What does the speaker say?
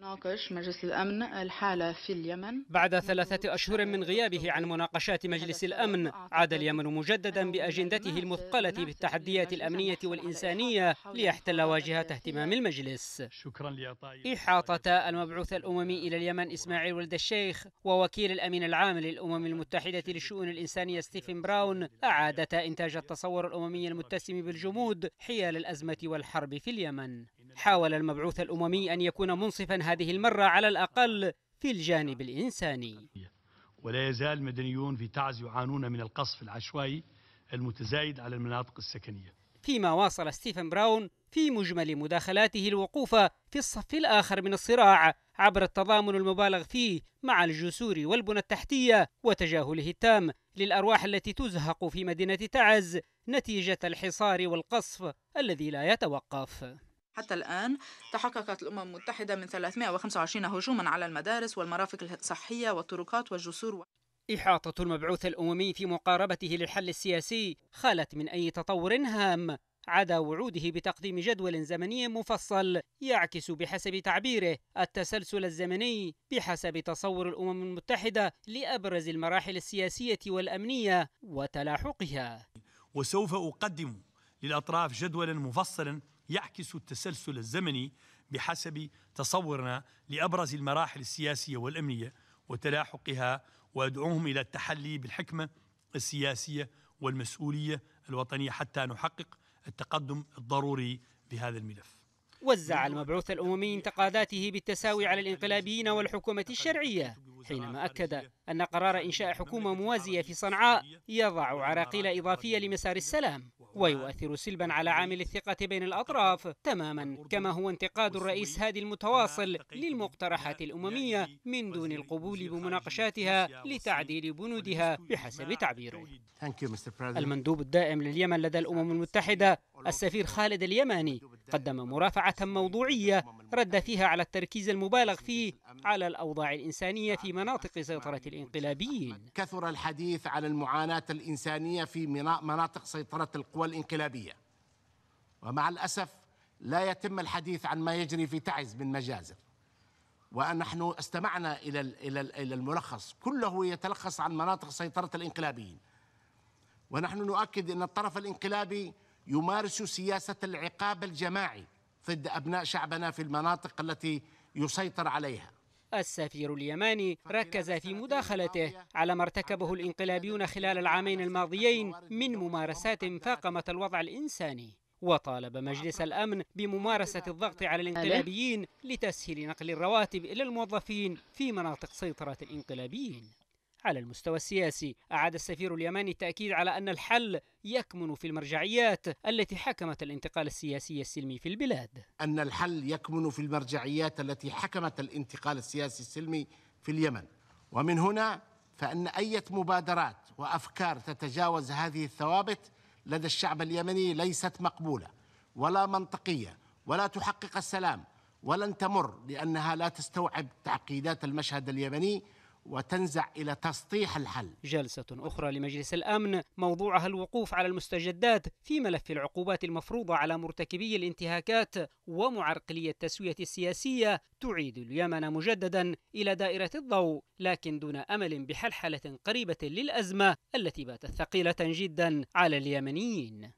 ناقش مجلس الأمن الحالة في اليمن. بعد ثلاثة أشهر من غيابه عن مناقشات مجلس الأمن عاد اليمن مجددا بأجندته المثقلة بالتحديات الأمنية والإنسانية ليحتل واجهة اهتمام المجلس. شكرا إحاطة المبعوث الأممي إلى اليمن إسماعيل ولد الشيخ ووكيل الأمين العام للأمم المتحدة للشؤون الإنسانية ستيفن براون أعادتا إنتاج التصور الأممي المتسم بالجمود حيال الأزمة والحرب في اليمن. حاول المبعوث الأممي أن يكون منصفا هذه المرة على الأقل في الجانب الإنساني. ولا يزال المدنيون في تعز يعانون من القصف العشوائي المتزايد على المناطق السكنية. فيما واصل ستيفن براون في مجمل مداخلاته الوقوف في الصف الآخر من الصراع عبر التضامن المبالغ فيه مع الجسور والبنى التحتية وتجاهله التام للأرواح التي تزهق في مدينة تعز نتيجة الحصار والقصف الذي لا يتوقف. حتى الآن تحققت الأمم المتحدة من 325 هجوما على المدارس والمرافق الصحية والطرقات والجسور إحاطة المبعوث الأممي في مقاربته للحل السياسي خالت من أي تطور هام عدا وعوده بتقديم جدول زمني مفصل يعكس بحسب تعبيره التسلسل الزمني بحسب تصور الأمم المتحدة لأبرز المراحل السياسية والأمنية وتلاحقها. وسوف أقدم للأطراف جدولا مفصلا يعكس التسلسل الزمني بحسب تصورنا لأبرز المراحل السياسية والأمنية وتلاحقها وأدعوهم إلى التحلي بالحكمة السياسية والمسؤولية الوطنية حتى نحقق التقدم الضروري بهذا الملف. وزع المبعوث الأممي انتقاداته بالتساوي على الانقلابيين والحكومة الشرعية حينما أكد أن قرار إنشاء حكومة موازية في صنعاء يضع عراقيل إضافية لمسار السلام ويؤثر سلبا على عامل الثقة بين الأطراف تماما كما هو انتقاد الرئيس هادي المتواصل للمقترحات الأممية من دون القبول بمناقشاتها لتعديل بنودها بحسب تعبيره. المندوب الدائم لليمن لدى الأمم المتحدة السفير خالد اليماني قدم مرافعة موضوعية رد فيها على التركيز المبالغ فيه على الأوضاع الإنسانية في مناطق سيطرة الإنقلابيين. كثر الحديث عن المعاناة الإنسانية في مناطق سيطرة القوى الإنقلابية. ومع الأسف لا يتم الحديث عن ما يجري في تعز من مجازر. ونحن استمعنا إلى إلى الملخص كله يتلخص عن مناطق سيطرة الإنقلابيين. ونحن نؤكد أن الطرف الإنقلابي يمارس سياسة العقاب الجماعي ضد أبناء شعبنا في المناطق التي يسيطر عليها. السفير اليماني ركز في مداخلته على ما ارتكبه الانقلابيون خلال العامين الماضيين من ممارسات فاقمت الوضع الإنساني وطالب مجلس الأمن بممارسة الضغط على الانقلابيين لتسهيل نقل الرواتب إلى الموظفين في مناطق سيطرة الإنقلابيين. على المستوى السياسي. أعاد السفير اليماني التأكيد على أن الحل يكمن في المرجعيات التي حكمت الانتقال السياسي السلمي في البلاد. أن الحل يكمن في المرجعيات التي حكمت الانتقال السياسي السلمي في اليمن. ومن هنا فأن أي مبادرات وأفكار تتجاوز هذه الثوابت لدى الشعب اليمني ليست مقبولة ولا منطقية ولا تحقق السلام ولن تمر لأنها لا تستوعب تعقيدات المشهد اليمني وتنزع إلى تسطيح الحل. جلسة أخرى لمجلس الأمن موضوعها الوقوف على المستجدات في ملف العقوبات المفروضة على مرتكبي الانتهاكات ومعرقلي التسوية السياسية تعيد اليمن مجددا إلى دائرة الضوء لكن دون أمل بحلحلة قريبة للأزمة التي باتت ثقيلة جدا على اليمنيين.